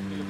happy